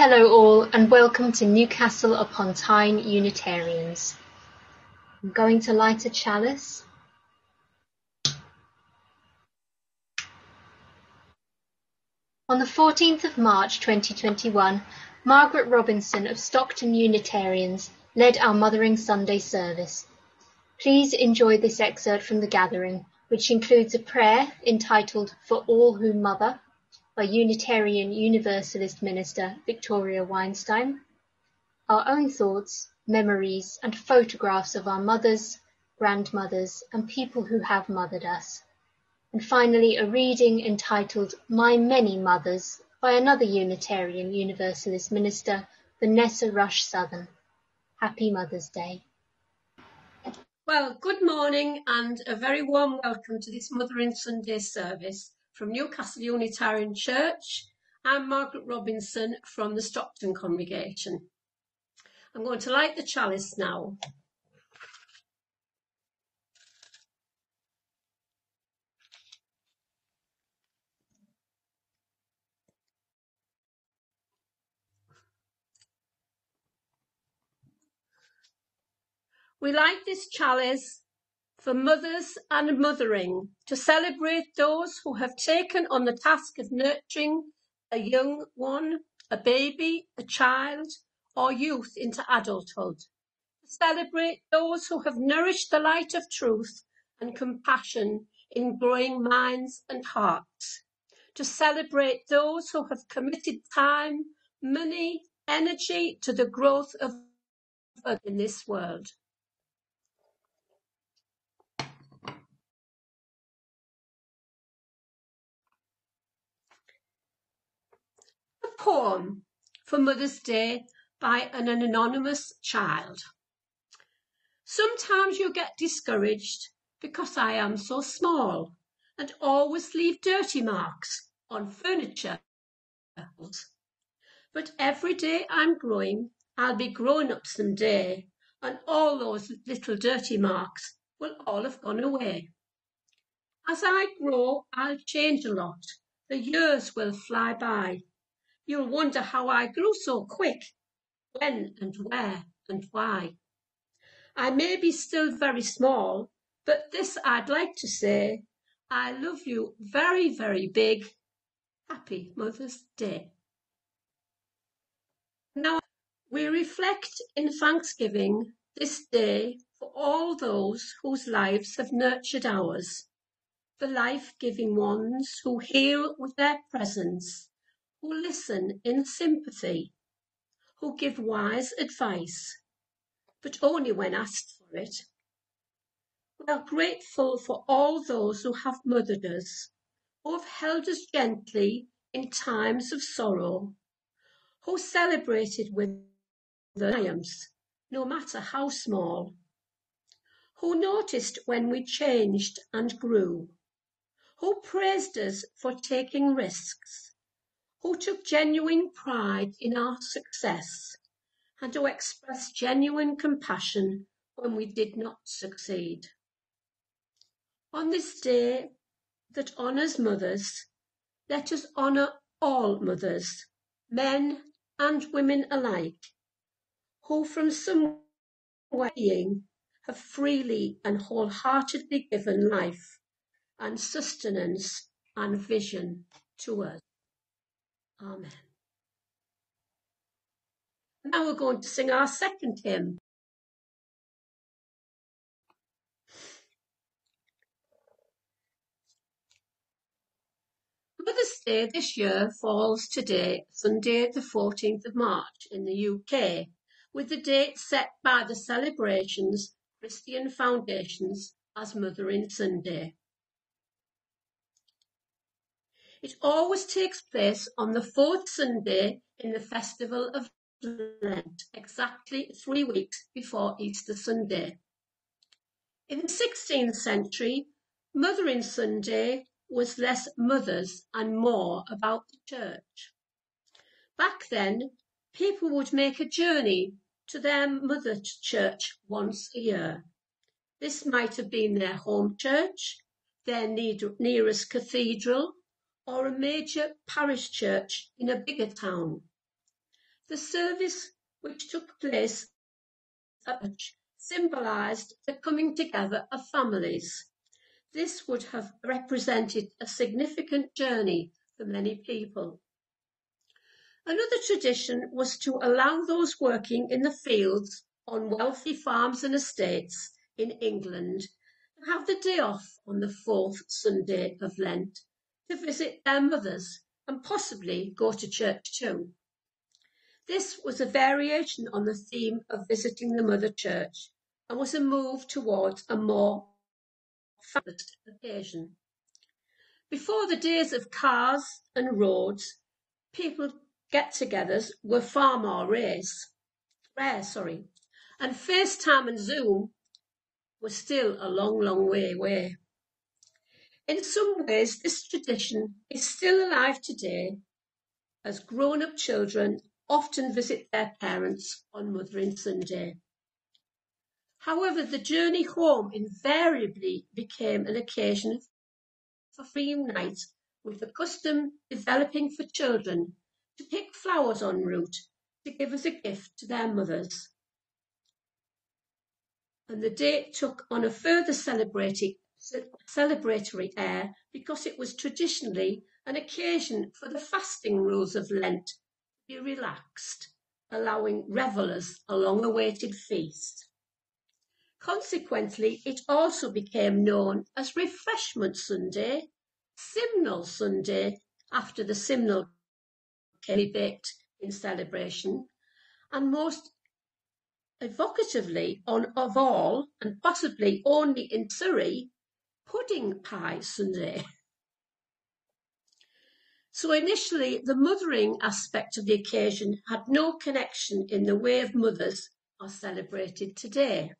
Hello all and welcome to Newcastle upon Tyne Unitarians. I'm going to light a chalice. On the 14th of March 2021, Margaret Robinson of Stockton Unitarians led our Mothering Sunday service. Please enjoy this excerpt from the gathering, which includes a prayer entitled For All Who Mother by Unitarian Universalist minister Victoria Weinstein, our own thoughts, memories, and photographs of our mothers, grandmothers, and people who have mothered us. And finally, a reading entitled My Many Mothers by another Unitarian Universalist minister, Vanessa Rush Southern. Happy Mother's Day. Well, good morning and a very warm welcome to this Mother Mothering Sunday service from Newcastle Unitarian Church. I'm Margaret Robinson from the Stockton congregation. I'm going to light the chalice now. We light this chalice for mothers and mothering to celebrate those who have taken on the task of nurturing a young one, a baby, a child, or youth into adulthood. To celebrate those who have nourished the light of truth and compassion in growing minds and hearts. To celebrate those who have committed time, money, energy to the growth of in this world. Poem for Mother's Day by an anonymous child. Sometimes you get discouraged because I am so small and always leave dirty marks on furniture. But every day I'm growing, I'll be grown up some day, and all those little dirty marks will all have gone away. As I grow, I'll change a lot. The years will fly by, You'll wonder how I grew so quick, when and where and why. I may be still very small, but this I'd like to say, I love you very, very big. Happy Mother's Day. Now we reflect in thanksgiving this day for all those whose lives have nurtured ours, the life-giving ones who heal with their presence who listen in sympathy, who give wise advice, but only when asked for it. We are grateful for all those who have mothered us, who have held us gently in times of sorrow, who celebrated with the triumphs, no matter how small, who noticed when we changed and grew, who praised us for taking risks, who took genuine pride in our success and who expressed genuine compassion when we did not succeed. On this day that honours mothers, let us honour all mothers, men and women alike, who from some being have freely and wholeheartedly given life and sustenance and vision to us. Amen. Now we're going to sing our second hymn. Mother's Day this year falls today, Sunday the 14th of March in the UK, with the date set by the celebrations Christian Foundations as Mothering Sunday. It always takes place on the fourth Sunday in the festival of Lent, exactly three weeks before Easter Sunday. In the 16th century, Mothering Sunday was less mothers and more about the church. Back then, people would make a journey to their mother church once a year. This might have been their home church, their nearest cathedral, or a major parish church in a bigger town. The service which took place symbolised the coming together of families. This would have represented a significant journey for many people. Another tradition was to allow those working in the fields on wealthy farms and estates in England to have the day off on the fourth Sunday of Lent to visit their mothers and possibly go to church too. This was a variation on the theme of visiting the Mother Church and was a move towards a more fast occasion. Before the days of cars and roads, people get-togethers were far more rare, rare, sorry, and FaceTime and Zoom were still a long, long way away. In some ways, this tradition is still alive today, as grown-up children often visit their parents on Mothering Sunday. However, the journey home invariably became an occasion for reunite, with the custom developing for children to pick flowers en route to give as a gift to their mothers. And the date took on a further celebratory air because it was traditionally an occasion for the fasting rules of Lent to be relaxed, allowing revellers a long-awaited feast. Consequently, it also became known as Refreshment Sunday, Simnel Sunday, after the Simnel Kelly baked in celebration, and most evocatively on of all, and possibly only in Surrey, Pudding Pie Sunday. So initially, the mothering aspect of the occasion had no connection in the way of mothers are celebrated today.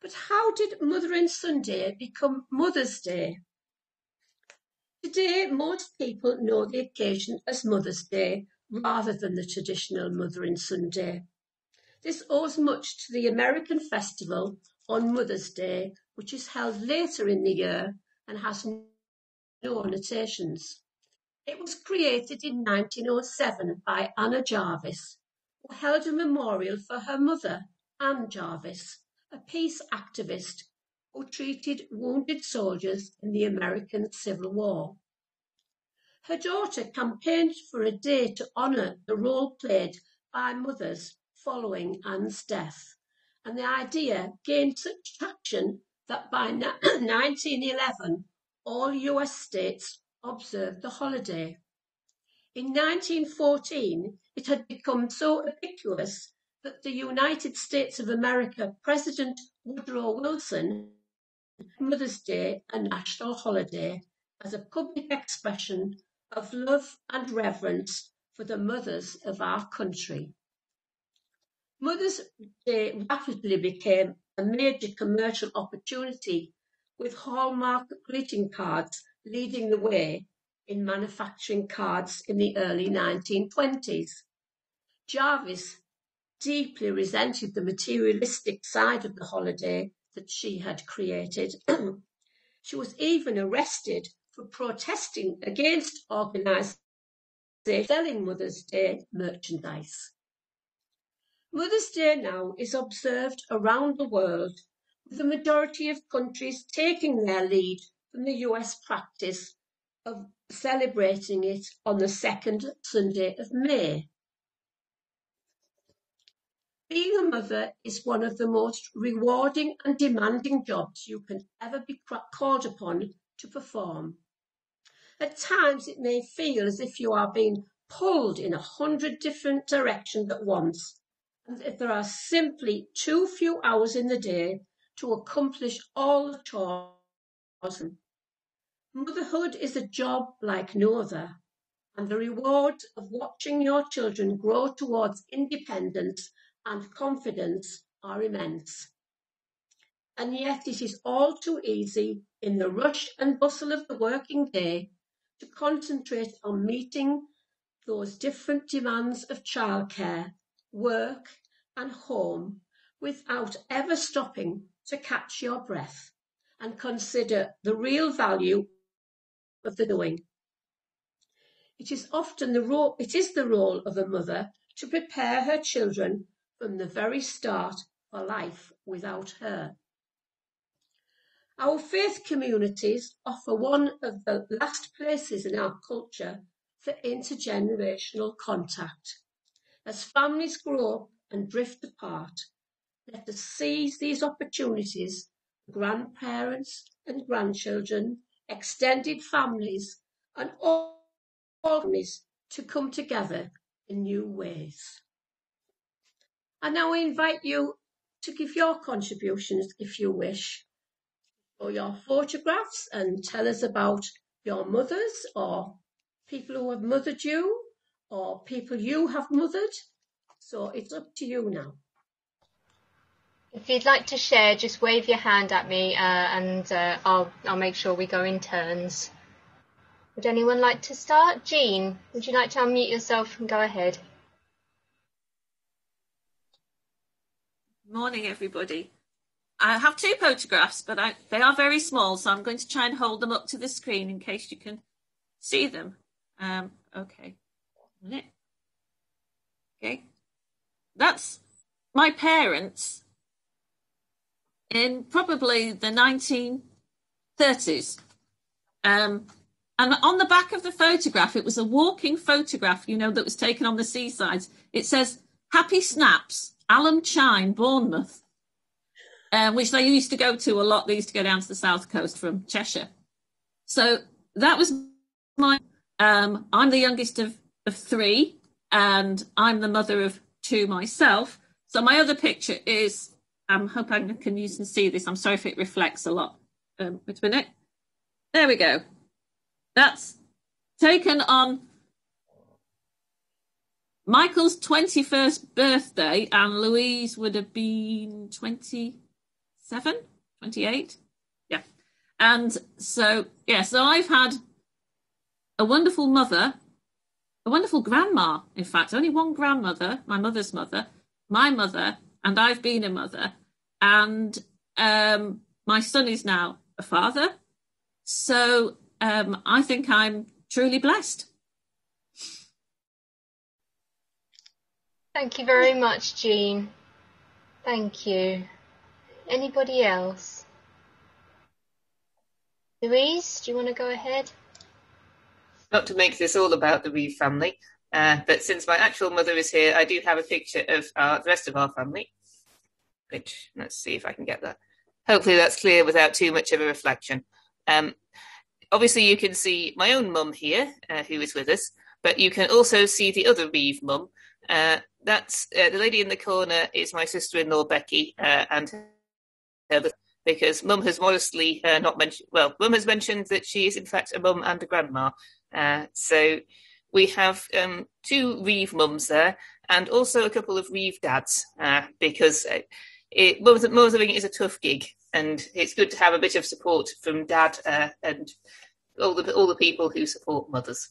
But how did Mothering Sunday become Mother's Day? Today, most people know the occasion as Mother's Day rather than the traditional Mothering Sunday. This owes much to the American festival on Mother's Day, which is held later in the year and has no annotations. It was created in 1907 by Anna Jarvis, who held a memorial for her mother, Anne Jarvis, a peace activist who treated wounded soldiers in the American Civil War. Her daughter campaigned for a day to honour the role played by mothers following Anne's death, and the idea gained such traction that by 1911 all US states observed the holiday. In 1914, it had become so ubiquitous that the United States of America President Woodrow Wilson Mother's Day a national holiday as a public expression of love and reverence for the mothers of our country. Mother's Day rapidly became a major commercial opportunity with Hallmark greeting cards leading the way in manufacturing cards in the early 1920s. Jarvis deeply resented the materialistic side of the holiday that she had created. she was even arrested for protesting against organised selling Mother's Day merchandise. Mother's Day now is observed around the world, with the majority of countries taking their lead from the US practice of celebrating it on the second Sunday of May. Being a mother is one of the most rewarding and demanding jobs you can ever be called upon to perform. At times it may feel as if you are being pulled in a hundred different directions at once, and that there are simply too few hours in the day to accomplish all the chores. Motherhood is a job like no other, and the reward of watching your children grow towards independence and confidence are immense. And yet it is all too easy in the rush and bustle of the working day to concentrate on meeting those different demands of childcare, work and home without ever stopping to catch your breath and consider the real value of the doing. It is often the role, it is the role of a mother to prepare her children from the very start for life without her. Our faith communities offer one of the last places in our culture for intergenerational contact. As families grow up and drift apart, let us seize these opportunities for grandparents and grandchildren, extended families, and all families to come together in new ways. And now invite you to give your contributions if you wish, or your photographs and tell us about your mothers or people who have mothered you or people you have mothered. So it's up to you now. If you'd like to share, just wave your hand at me uh, and uh, I'll, I'll make sure we go in turns. Would anyone like to start? Jean, would you like to unmute yourself and go ahead? Morning, everybody. I have two photographs, but I, they are very small, so I'm going to try and hold them up to the screen in case you can see them. Um, okay. Okay. That's my parents in probably the 1930s. Um, and on the back of the photograph, it was a walking photograph, you know, that was taken on the seaside. It says, Happy Snaps, Alum Chine, Bournemouth, um, which they used to go to a lot. They used to go down to the south coast from Cheshire. So that was my, um, I'm the youngest of, of three, and I'm the mother of two myself. So my other picture is I hope I can you can see this. I'm sorry if it reflects a lot. Um, wait a minute. There we go. That's taken on Michael's 21st birthday, and Louise would have been 27, 28. Yeah. And so, yeah, so I've had a wonderful mother, a wonderful grandma, in fact, only one grandmother, my mother's mother, my mother, and I've been a mother and um, my son is now a father. So um, I think I'm truly blessed. Thank you very much, Jean. Thank you. Anybody else? Louise, do you want to go ahead? Not to make this all about the Reeve family, uh, but since my actual mother is here, I do have a picture of uh, the rest of our family which let's see if I can get that. Hopefully that's clear without too much of a reflection. Um, obviously you can see my own mum here, uh, who is with us, but you can also see the other Reeve mum. Uh, that's uh, the lady in the corner is my sister-in-law Becky, uh, and because mum has modestly uh, not mentioned. Well, mum has mentioned that she is in fact a mum and a grandma. Uh, so we have um, two Reeve mums there, and also a couple of Reeve dads, because it, mothering is a tough gig, and it's good to have a bit of support from dad uh, and all the all the people who support mothers.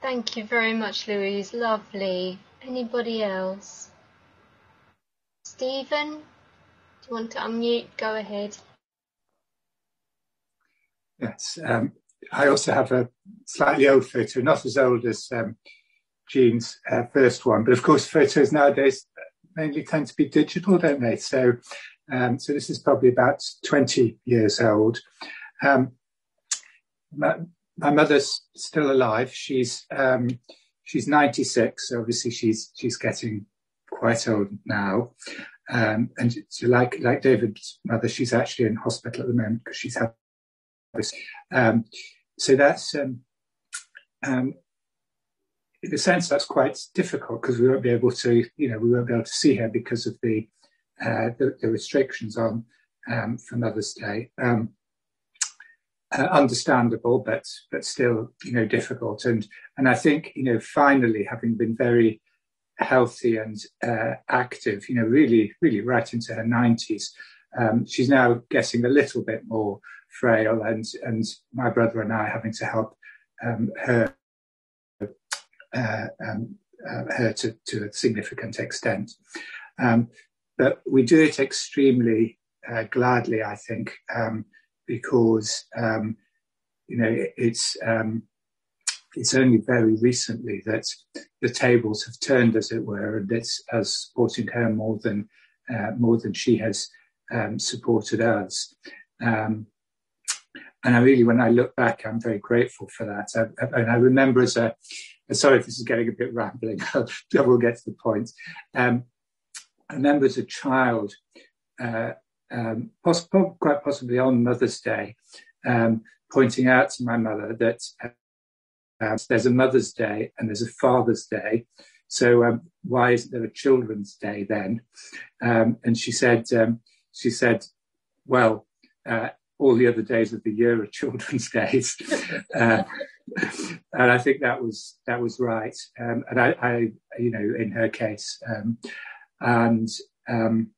Thank you very much, Louise. Lovely. Anybody else? Stephen, do you want to unmute? Go ahead. Yes, um, I also have a slightly old photo, not as old as um, Jean's uh, first one. But of course, photos nowadays mainly tend to be digital, don't they? So, um, so this is probably about 20 years old. Um, my, my, mother's still alive. She's um, she's 96. So obviously, she's she's getting quite old now. Um, and so like like David's mother, she's actually in hospital at the moment because she's had. Um, so that's um, um, in a sense, that's quite difficult because we won't be able to, you know, we won't be able to see her because of the uh, the, the, restrictions on um, for Mother's Day. Um, uh, understandable, but but still, you know, difficult. And and I think, you know, finally, having been very healthy and uh, active, you know, really, really right into her nineties, um, she's now getting a little bit more frail, and and my brother and I having to help um, her uh, um, uh, her to, to, a significant extent. Um, but we do it extremely uh, gladly, I think, um, because um, you know, it's um, it's only very recently that the tables have turned, as it were, and it's us supporting her more than uh, more than she has supported us. Um, and I really, when I look back, I'm very grateful for that. I, and I remember as a, sorry if this is getting a bit rambling, I will get to the point. Um, I remember as a child, uh, um, poss- quite possibly on Mother's Day, um, pointing out to my mother that uh, there's a Mother's Day and there's a Father's Day. So um, why isn't there a Children's Day then? Um, and she said, um, she said, well, uh, all the other days of the year are children's days. uh, and I think that was that was right. Um, and I, I, you know, in her case, um, and um,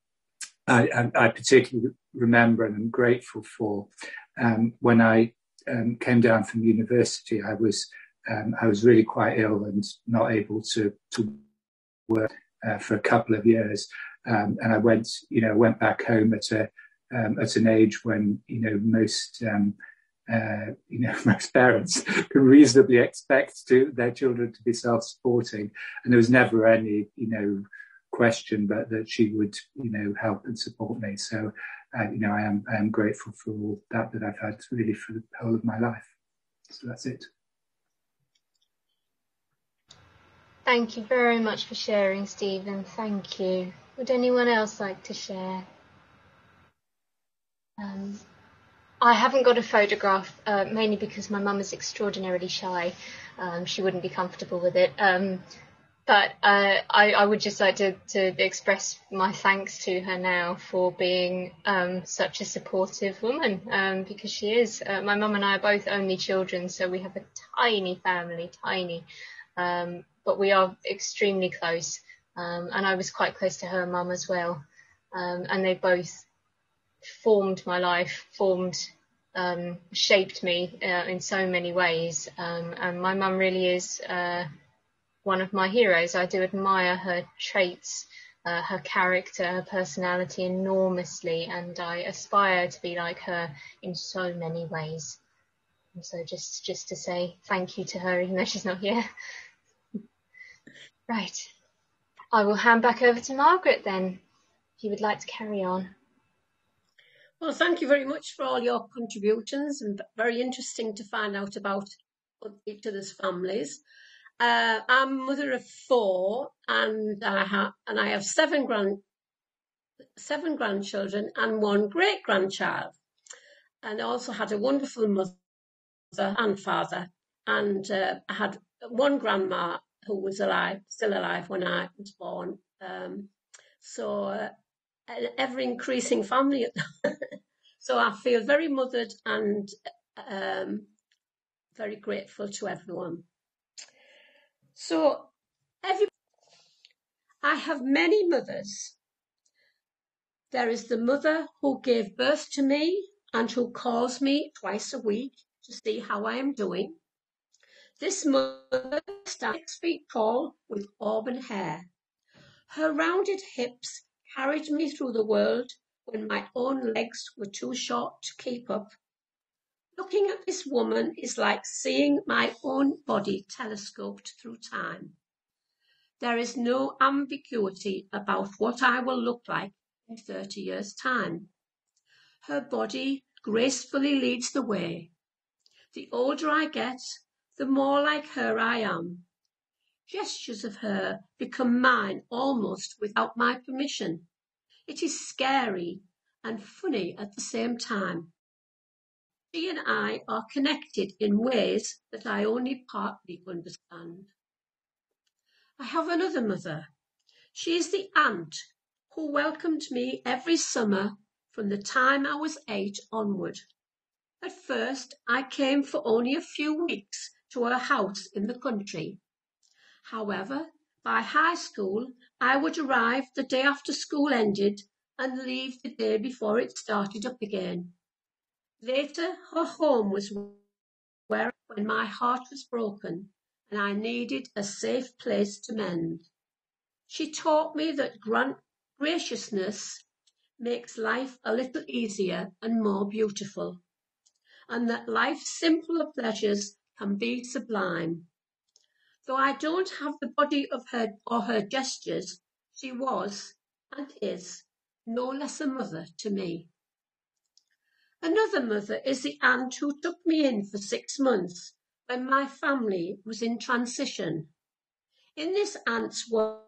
I, I, particularly remember and I'm grateful for um, when I um, came down from university. I was um, I was really quite ill and not able to to work uh, for a couple of years. and I went, you know, went back home at a um, at an age when you know most um, uh, you know most parents can reasonably expect to their children to be self-supporting, and there was never any you know question but that she would you know help and support me. So uh, you know I am I am grateful for all that that I've had really for the whole of my life. So that's it. Thank you very much for sharing, Stephen. Thank you. Would anyone else like to share? Um, I haven't got a photograph, uh, mainly because my mum is extraordinarily shy. Um, she wouldn't be comfortable with it. Um, but uh, I, I, would just like to, to, express my thanks to her now for being um, such a supportive woman, um, because she is. Uh, my mum and I are both only children, so we have a tiny family, tiny, um, but we are extremely close. And I was quite close to her mum as well, and they both formed my life, formed, um, shaped me uh, in so many ways. Um, and my mum really is uh, one of my heroes. I do admire her traits, uh, her character, her personality enormously, and I aspire to be like her in so many ways. And so just just to say thank you to her, even though she's not here. right. I will hand back over to Margaret then, if you would like to carry on. Well, thank you very much for all your contributions and very interesting to find out about each other's families. Uh, I'm mother of four and I have and I have seven grand seven grandchildren and one great grandchild. And I also had a wonderful mother and father. And uh, I had one grandma who was alive, still alive when I was born. Um, so uh, an ever increasing family. so I feel very mothered and um, very grateful to everyone. So every, I have many mothers. There is the mother who gave birth to me and who calls me twice a week to see how I am doing. This mother stands six feet tall with auburn hair. Her rounded hips carried me through the world when my own legs were too short to keep up. Looking at this woman is like seeing my own body telescoped through time. There is no ambiguity about what I will look like in 30 years' time. Her body gracefully leads the way. The older I get, the more like her I am. Gestures of her become mine almost without my permission. It is scary and funny at the same time. She and I are connected in ways that I only partly understand. I have another mother. She is the aunt who welcomed me every summer from the time I was eight onward. At first, I came for only a few weeks to her house in the country. However, by high school, I would arrive the day after school ended and leave the day before it started up again. Later, her home was where when my heart was broken and I needed a safe place to mend. She taught me that graciousness makes life a little easier and more beautiful. and that life's simpler pleasures can be sublime. Though I don't have the body of her or her gestures, she was, and is, no less a mother to me. Another mother is the aunt who took me in for six months when my family was in transition. In this aunt's world,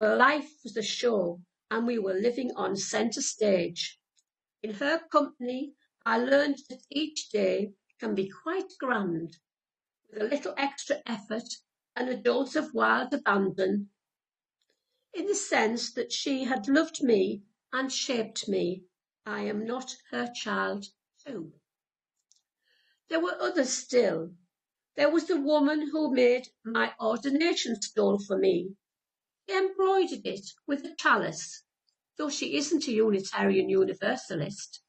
life was a show and we were living on centre stage. In her company, I learned that each day can be quite grand. With a little extra effort and a dose of wild abandon, in the sense that she had loved me and shaped me. I am not her child too. There were others still. There was the woman who made my ordination stole for me. She embroidered it with a chalice, though she isn't a Unitarian Universalist,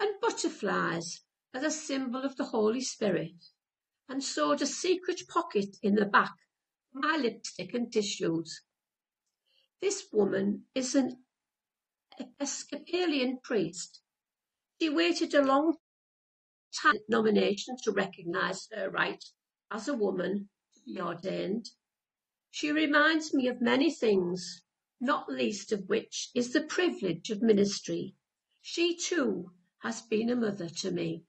and butterflies as a symbol of the Holy Spirit, and sewed a secret pocket in the back my lipstick and tissues. This woman is an Episcopalian priest. She waited a long time nomination to recognise her right as a woman to be ordained. She reminds me of many things, not least of which is the privilege of ministry. She too has been a mother to me.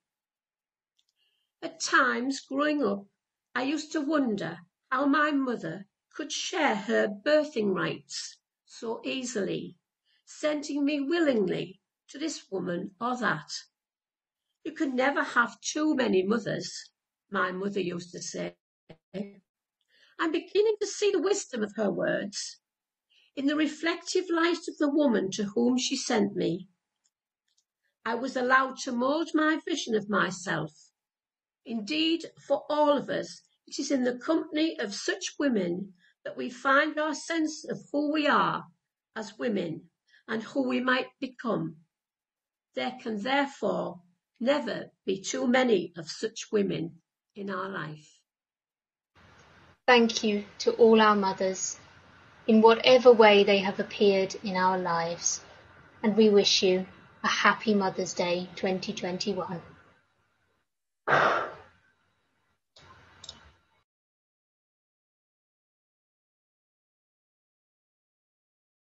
At times, growing up, I used to wonder how my mother could share her birthing rights so easily, sending me willingly to this woman or that. You can never have too many mothers, my mother used to say. I'm beginning to see the wisdom of her words in the reflective light of the woman to whom she sent me. I was allowed to mould my vision of myself. Indeed, for all of us, it is in the company of such women that we find our sense of who we are as women and who we might become. There can therefore never be too many of such women in our life. Thank you to all our mothers, in whatever way they have appeared in our lives, and we wish you a happy Mother's Day 2021.